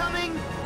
coming?